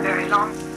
very long.